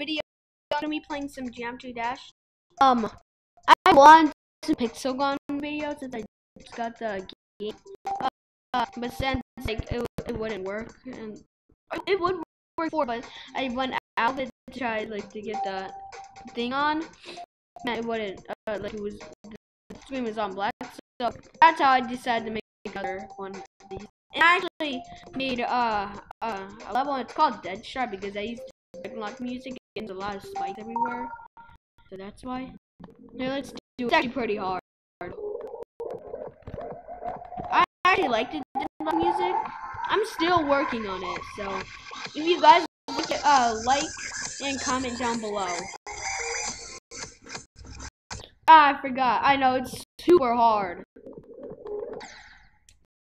video of me playing some Geometry Dash. Um, I want some Pixel Gun videos since I just got the game. Uh, uh, but since like it, it wouldn't work, and it would work for, but I went out to try like to get the thing on. And it wouldn't. Uh, like it was the screen was on black, so that's how I decided to make another one. And I actually made uh, uh, a level. It's called Dead Shot because I used like music and there's a lot of spikes everywhere. So that's why. Now let's do. it. It's actually pretty hard. I actually liked it the music. I'm still working on it, so if you guys like it, uh, like and comment down below. Ah, I forgot. I know it's super hard.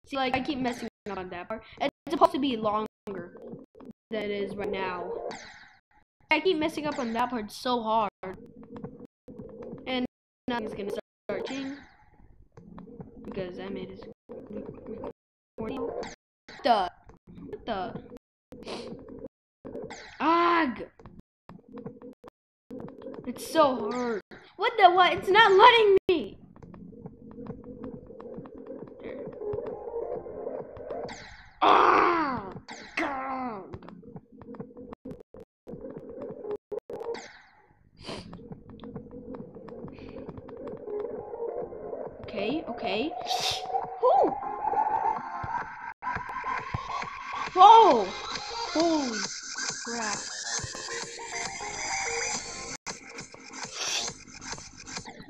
See, like I keep messing up on that part. It's supposed to be longer than it is right now. I keep messing up on that part so hard. And now it's gonna start searching because I made it recording. The what the Ag It's so hard. What the what? It's not letting me. Ah! Okay. Whoo! Whoa! Holy crap.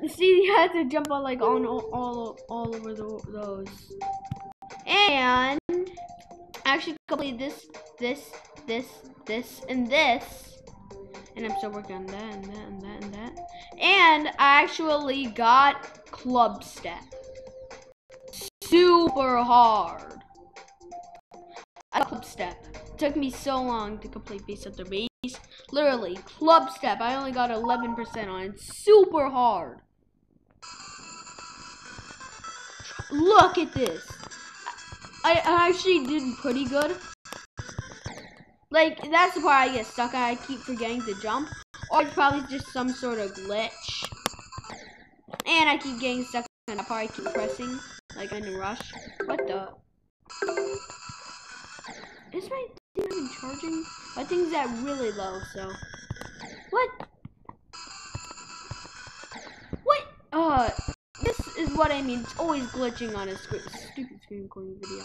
See, you had to jump on like on all all, all over the, those. And I actually complete this, this, this, this, and this. And I'm still working on that and that and that and that. And I actually got Clubstep. Super hard. I Clubstep. It took me so long to complete Beast of the Base. Literally, Clubstep. I only got 11% on it. Super hard. Look at this. I, I actually did pretty good. Like, that's the part I get stuck at. I keep forgetting to jump. Or it's probably just some sort of glitch. And I keep getting stuck on that part. I keep pressing. Like in a rush. What the? Is my thing even charging? My thing's at really low, so. What? What? Uh, this is what I mean. It's always glitching on a stupid screen recording video.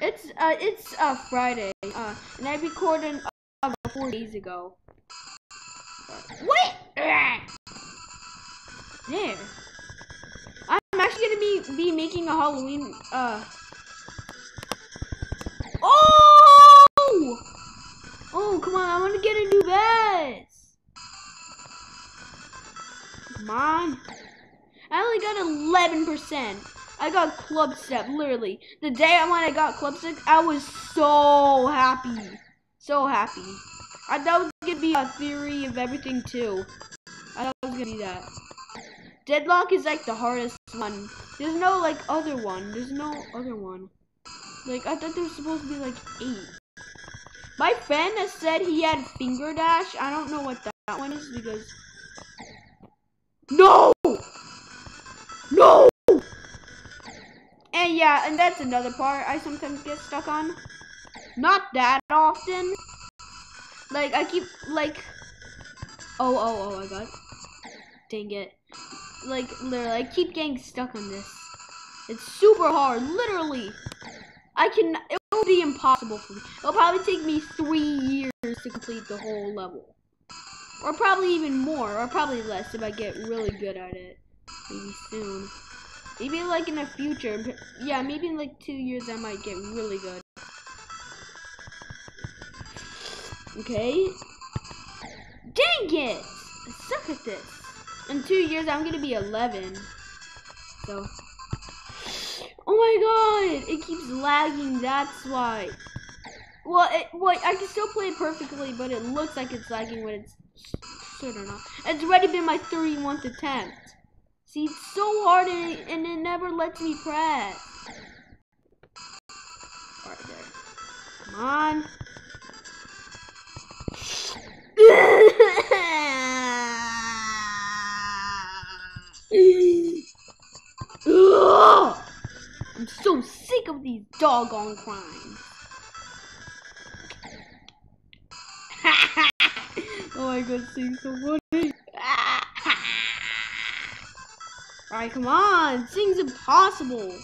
It's uh, it's uh Friday. Uh, and I recorded uh, four days ago. What? There. Gonna be be making a Halloween. Uh. Oh! Oh, come on! I want to get a new vest. Come on. I only got 11%. I got Clubstep, literally. The day I when I got Clubstep, I was so happy. So happy. I thought it was gonna be a theory of everything too. I thought it was gonna be that. Deadlock is like the hardest one. There's no like other one. There's no other one. Like I thought there was supposed to be like eight. My friend has said he had Fingerdash. I don't know what that one is because. No! No! And yeah, and that's another part I sometimes get stuck on. Not that often. Like, I keep, like... Oh, oh, oh, I got... Dang it. Like, literally, I keep getting stuck on this. It's super hard, literally. I can... It will be impossible for me. It'll probably take me three years to complete the whole level. Or probably even more, or probably less if I get really good at it. Maybe soon. Maybe like in the future. Yeah, maybe in like two years I might get really good. Okay. Dang it! I suck at this. In two years I'm gonna be 11. So. Oh my god! It keeps lagging, that's why. Well, it, well, I can still play it perfectly, but it looks like it's lagging when it's should or not. It's already been my 31st attempt. See, it's so hard and it, and it never lets me press. Right there. Come on. Doggone crime. oh my god, sing's so funny. Alright, come on. Sing's impossible.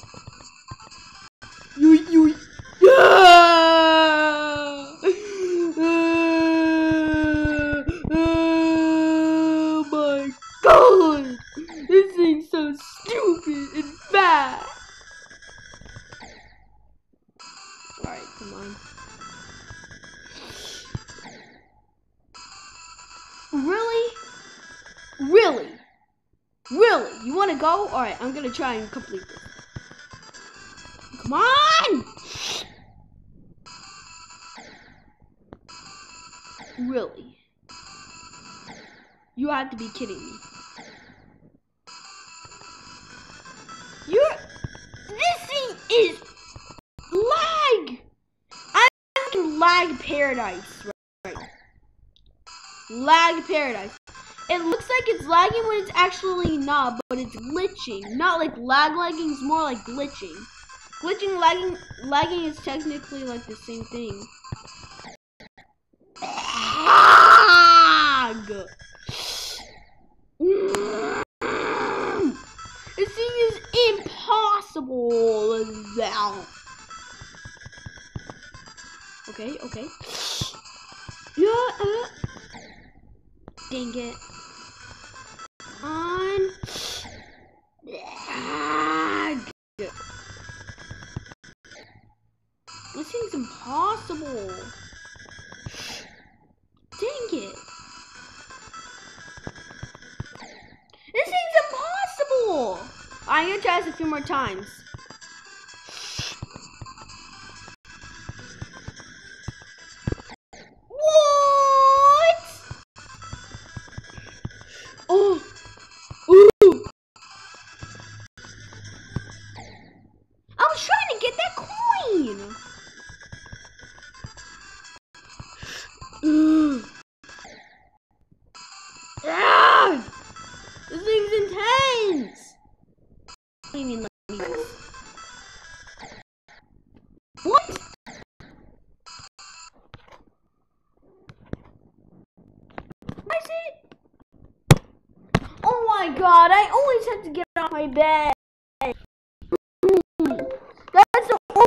I'm gonna try and complete this. Come on! Really? You have to be kidding me. You're. This thing is lag! I'm in lag paradise right. Lag paradise. It looks like it's lagging when it's actually not, but it's glitching. Not like lag lagging, it's more like glitching. Glitching, lagging, lagging is technically like the same thing. Lag! This thing is impossible. Okay, okay. Yeah, uh, dang it. This thing's impossible. Dang it. This thing's impossible. I'm gonna try this a few more times.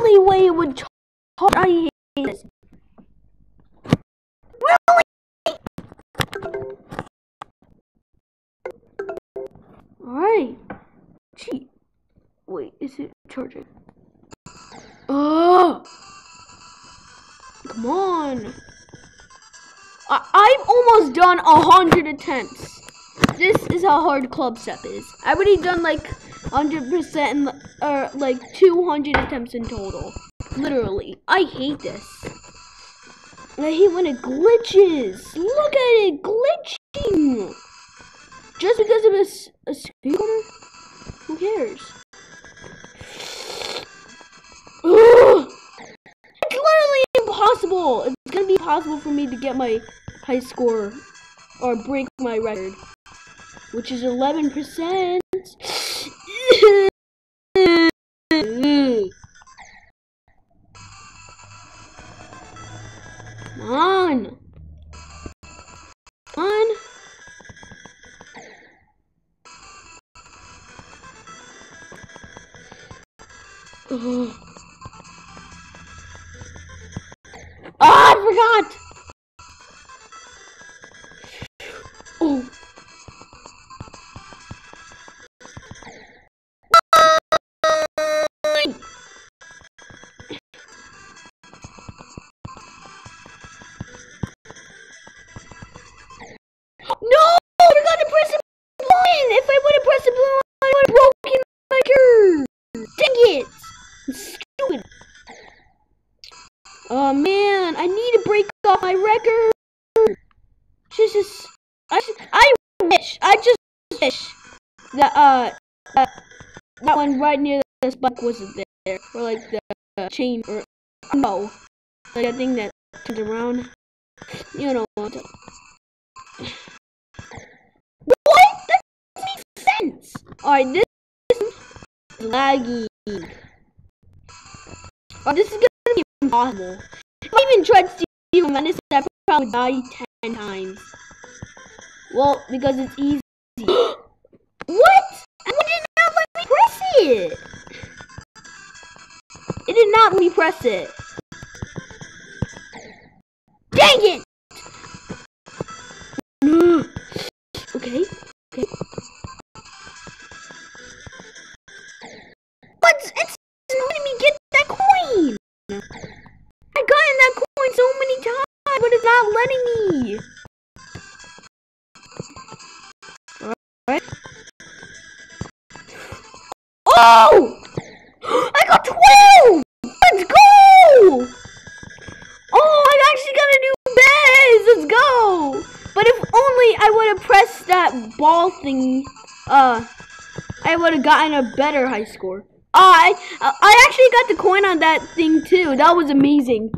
Only way it would charge. I hate this. Really? Alright. Gee. Wait, is it charging? Oh! Come on. I- I'm almost done a hundred attempts. This is how hard Clubstep is. I've already done like hundred percent, or like two hundred attempts in total. Literally, I hate this. I hate when it glitches. Look at it glitching. Just because of a, a Who cares? Ugh. It's literally impossible. It's gonna be impossible for me to get my high score or break my record, which is 11%. Come on. Come on. Oh, Ah, I forgot. Right near the spike wasn't there. Or like the uh, chain, or, no, like that thing that turns around. You know what? What? That doesn't sense. Alright, this is laggy. Oh, this is gonna be impossible. If I even tried Stereo Madness, I probably die ten times. Well, because it's easy. what? Did it? Did not let me press it. Dang it! okay, okay. But it's not letting me get that coin! I gotten that coin so many times, but it's not letting me! Alright. I got 12! Let's go! Oh, I actually got a new base! Let's go! But if only I would have pressed that ball thing, uh, I would have gotten a better high score. I, I actually got the coin on that thing too. That was amazing.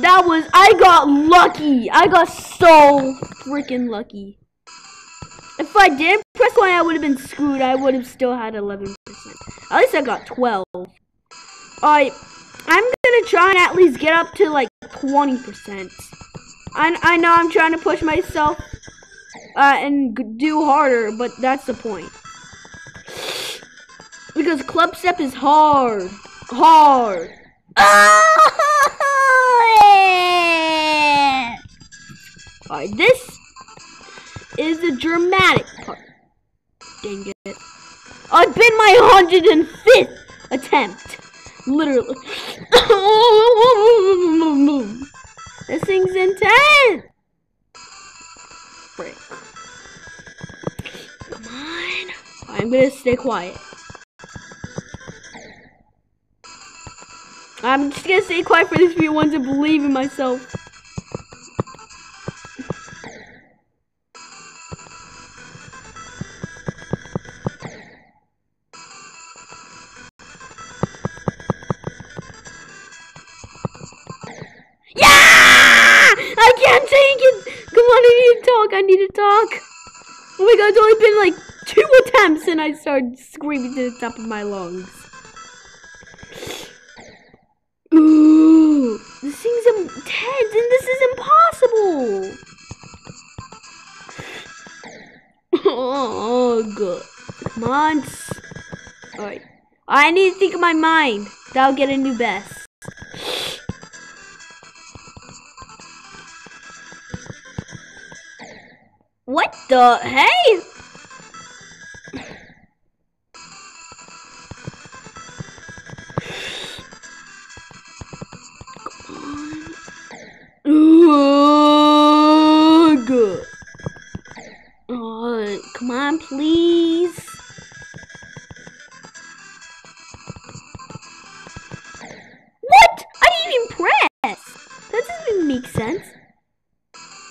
That was, I got lucky. I got so freaking lucky. If I did coin, I would have been screwed. I would have still had 11%. At least I got 12. Alright, I'm gonna try and at least get up to like 20%. I, I know I'm trying to push myself uh, and do harder, but that's the point. Because Clubstep is hard. Hard. Alright, this is the dramatic part. Dang it. I've been my 105th attempt. Literally. this thing's intense. Break. Come on. I'm gonna stay quiet. I'm just gonna stay quiet for this few ones to believe in myself. Need. Oh my god, it's only been like two attempts and I started screaming to the top of my lungs. Ooh, this thing's intense and this is impossible. Oh, good. Come on. Alright. I need to think of my mind. That'll get a new best. The hey? Ugh. Come on, please. What? I didn't even press. That doesn't even make sense.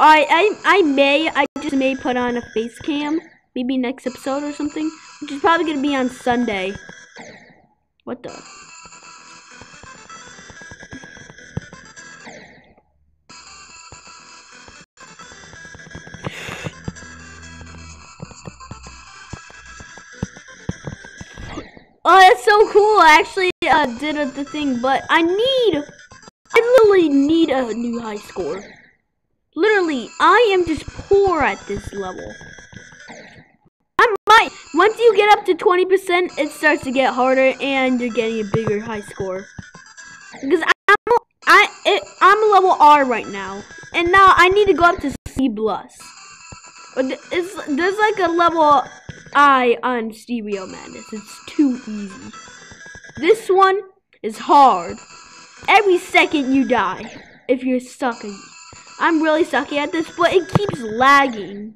I I I may I may put on a face cam maybe next episode or something, which is probably gonna be on Sunday. What the? Oh, that's so cool. I actually uh, did the thing, but I need, I literally need a new high score. Literally, I am just poor at this level. I might, once you get up to 20%, it starts to get harder and you're getting a bigger high score. Because I'm, I, it, I'm level R right now. And now I need to go up to C+. plus. It's, there's like a level I on Stereo Madness. It's too easy. This one is hard. Every second you die if you're stuck. I'm really sucky at this, but it keeps lagging.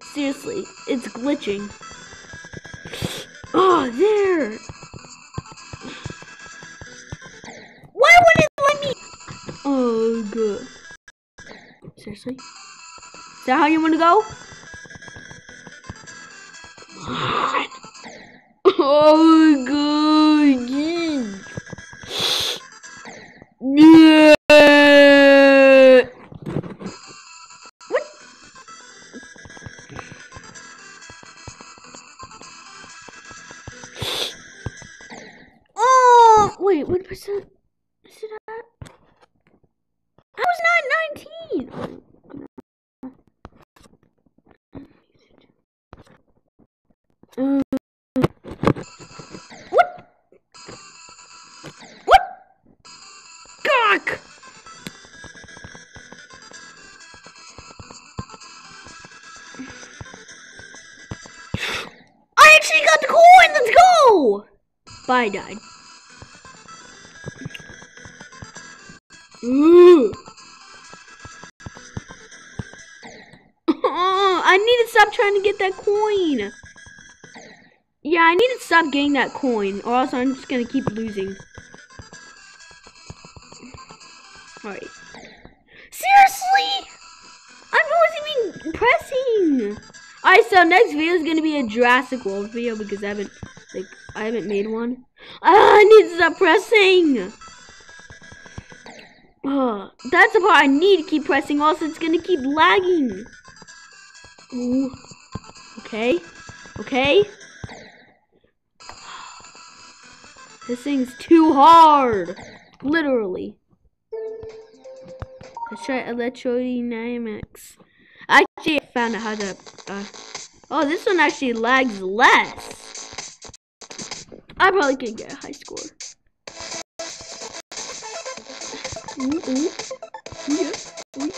Seriously, it's glitching. Oh, there. Why would it let me? Oh, good. Seriously? Is that how you want to go? Oh, good. I died. Ooh. Oh, I need to stop trying to get that coin. Yeah, I need to stop getting that coin, or else I'm just gonna keep losing. Alright. Seriously? I wasn't even pressing. Alright, so next video is gonna be a Jurassic World video because I haven't, like, I haven't made one. Ah, I need to stop pressing. Oh, that's the part I need to keep pressing, else it's gonna keep lagging. Ooh. Okay. Okay. This thing's too hard. Literally. Let's try Electrodynamix. I actually found out how to. Uh, oh, this one actually lags less. I probably can get a high score. Ooh, ooh. Yeah. Ooh,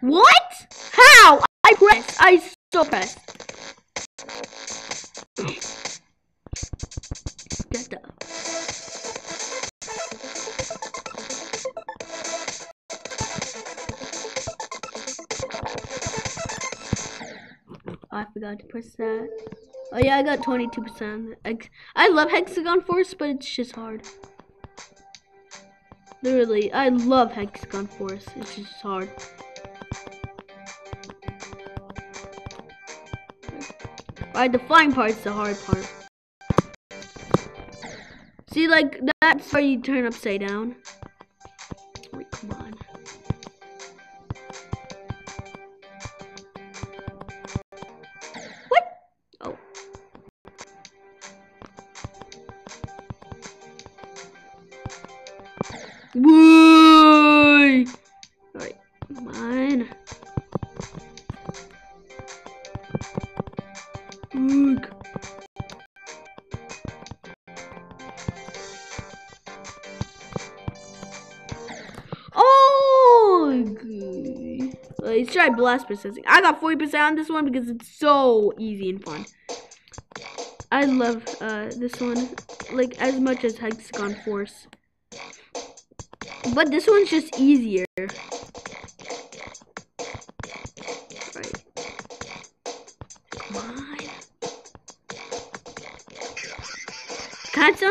what? How? I pressed. I still pressed. I forgot to press that. Oh yeah, I got 22%. I love Hexagon Force, but it's just hard. Literally, I love Hexagon Force. It's just hard. Alright, the flying part's the hard part. See, like, that's where you turn upside down. Look. Oh. Let's try blast processing. I got 40% on this one because it's so easy and fun. I love uh, this one, like as much as Hexagon Force. But this one's just easier.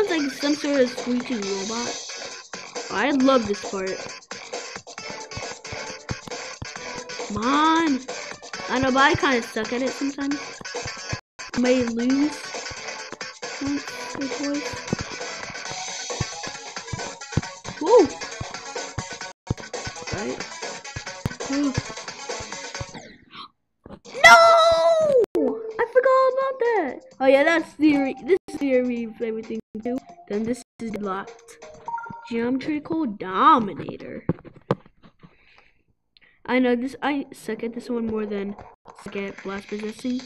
Sounds like some sort of squeaking robot. I love this part. Come on. I know, but I kind of suck at it sometimes. I may lose once or twice. Oh yeah, that's theory. This is theory of everything too. Then this is locked. Geometrical Dominator. I know this. I suck at this one more than suck at Blast Processing.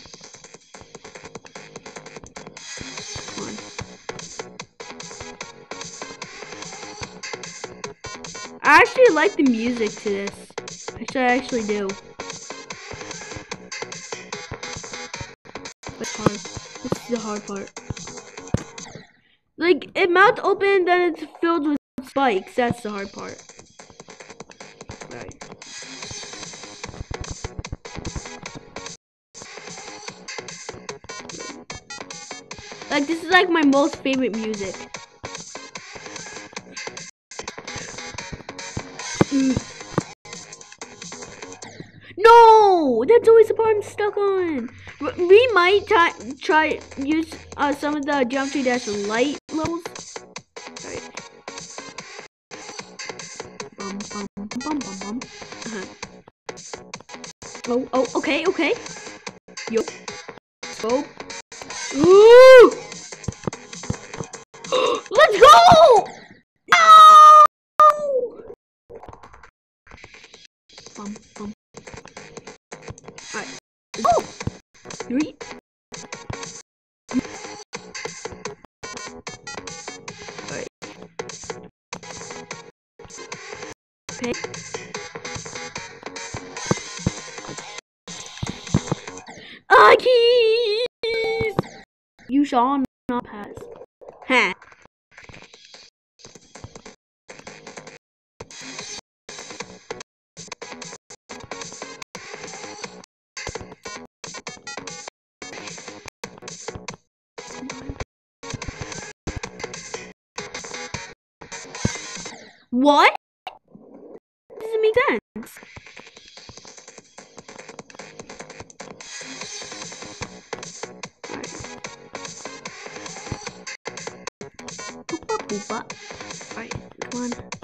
I actually like the music to this. I actually do. The hard part. Like, it mouth open, then it's filled with spikes. That's the hard part. Right. Like, this is like my most favorite music. That's always the part I'm stuck on. We might try use uh, some of the jump Geometry Dash Lite levels. Bum, bum, bum, bum, bum. Uh -huh. Oh, oh, okay, okay. Yo. Go. Ooh! Let's go! You shall not pass. Ha. What? Doesn't make sense. Boopa. Alright, come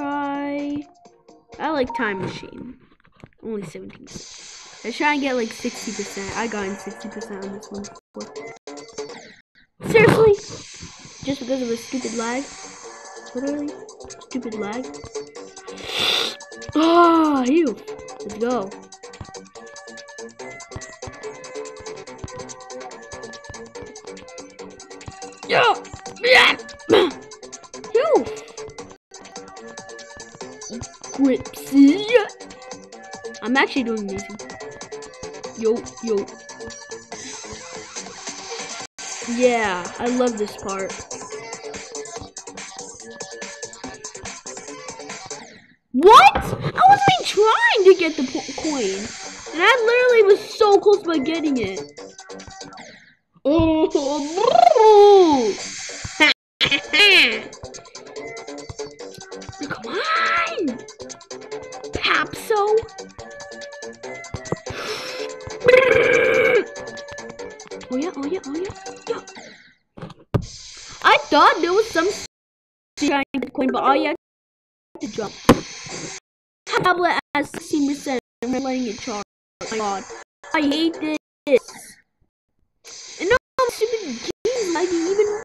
try. I like Time Machine. Only 17. Let's try and get like 60%. I got in 60% on this one before. Seriously? Just because of a stupid lag? Literally? Stupid lag? Ah, you. Let's go. Yeah. Yeah. Gripsy. I'm actually doing amazing. Yo, yo. Yeah, I love this part. What? I wasn't even trying to get the coin. And I literally was so close by getting it. Oh, Papso! Oh yeah, oh yeah, oh yeah, yeah. I thought there was some the coin, but all you have to jump. Tablet has 16% and we're letting it charge. Oh my god. I hate this. And no, stupid game lagging even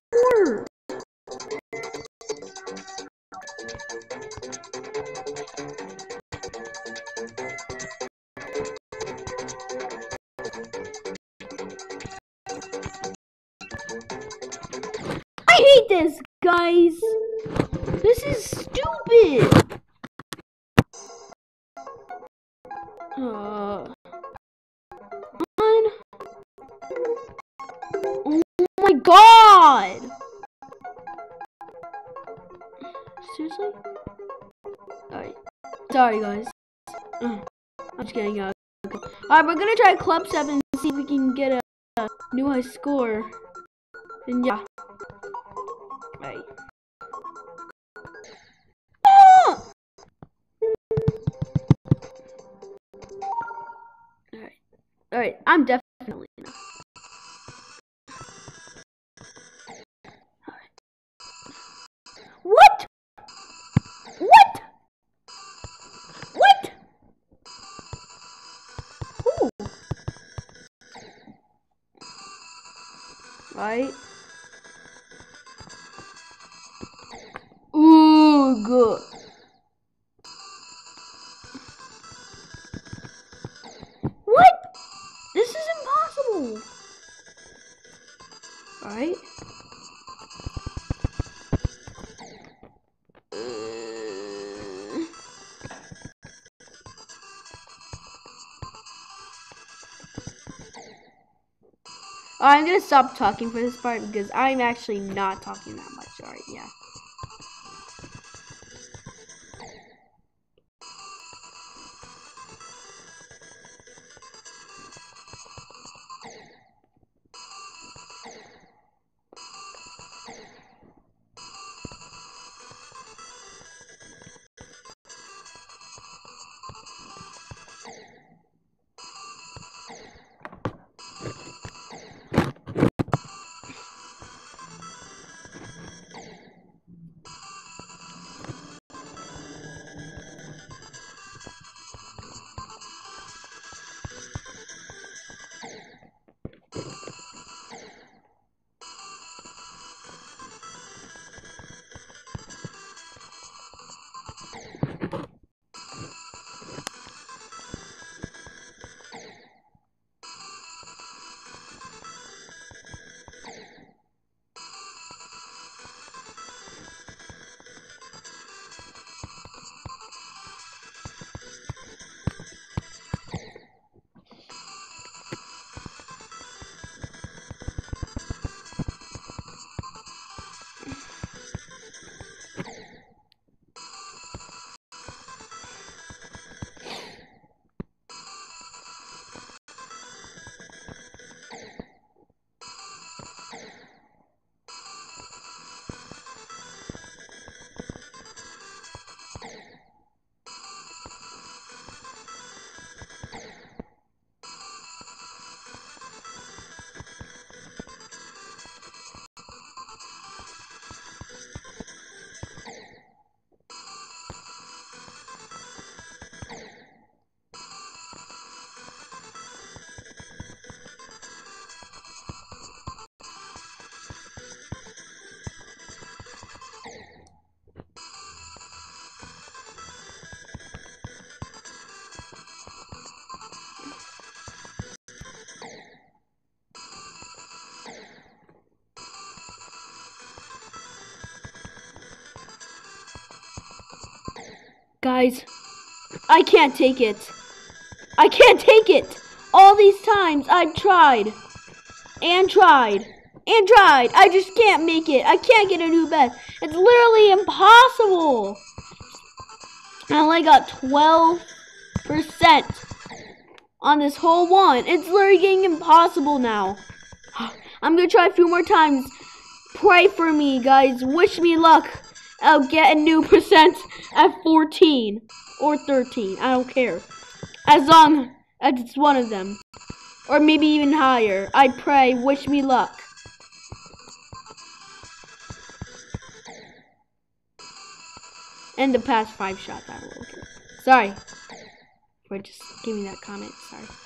Sorry, guys. I'm just getting out. Okay. Alright, we're gonna try Club 7 and see if we can get a, a new high score. And yeah. Right. Ah! Alright. Alright, I'm definitely I'm gonna stop talking for this part because I'm actually not talking that much. Alright, yeah. Guys, I can't take it. I can't take it. All these times I've tried and tried and tried. I just can't make it. I can't get a new bed. It's literally impossible. I only got 12% on this whole one. It's literally getting impossible now. I'm going to try a few more times. Pray for me, guys. Wish me luck. I'll get a new percent at 14 or 13. I don't care. As long as it's one of them. Or maybe even higher. I pray. Wish me luck. And the past five shots I will. Sorry for just giving that comment. Sorry.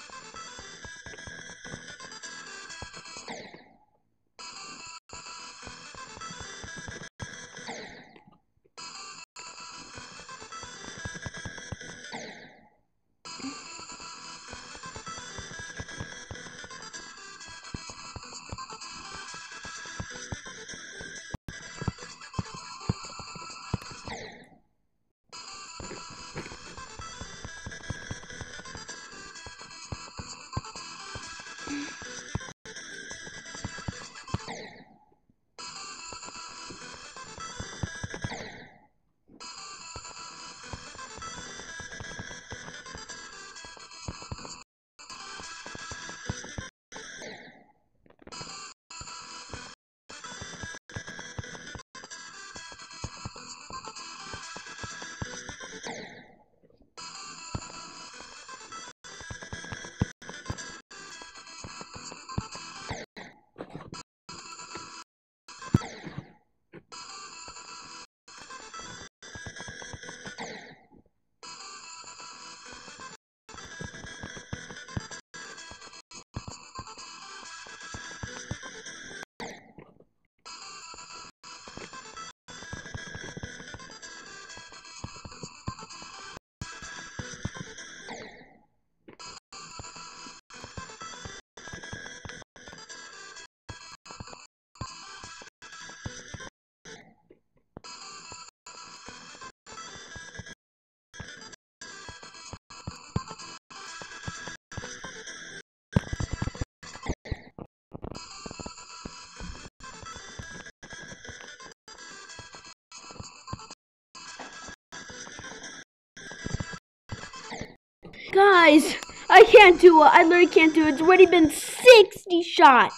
Guys, I can't do it. I literally can't do it. It's already been 60 shots.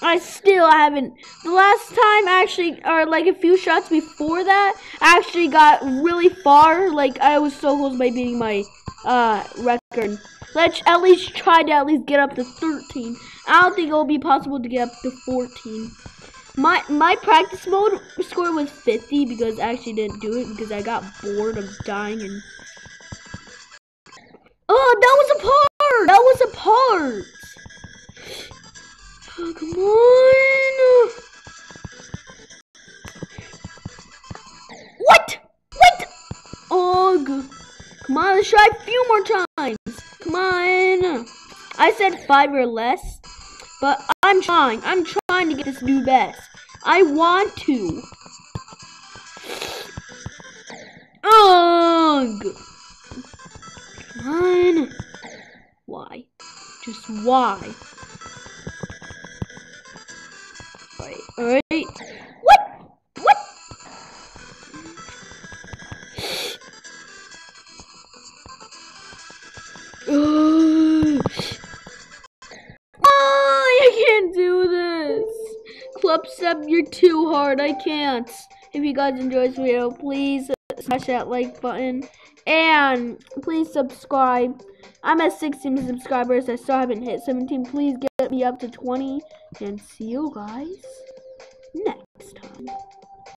I still haven't. The last time, actually, or like a few shots before that, I actually got really far. Like, I was so close by beating my uh, record. Let's at least try to at least get up to 13. I don't think it'll be possible to get up to 14. My my practice mode score was 50 because I actually didn't do it because I got bored of dying and Oh, that was a part! That was a part! Oh, come on! What? What? Oh, come on, let's try a few more times. Come on. I said five or less, but I'm trying. I'm trying to get this new best. I want to. Ugh. On. Why? Just why? Alright, alright. What? What? Oh, I can't do this. Clubstep, you're too hard. I can't. If you guys enjoyed this video, please smash that like button. And please subscribe. I'm at 16 subscribers. I still haven't hit 17. Please get me up to 20. And see you guys next time.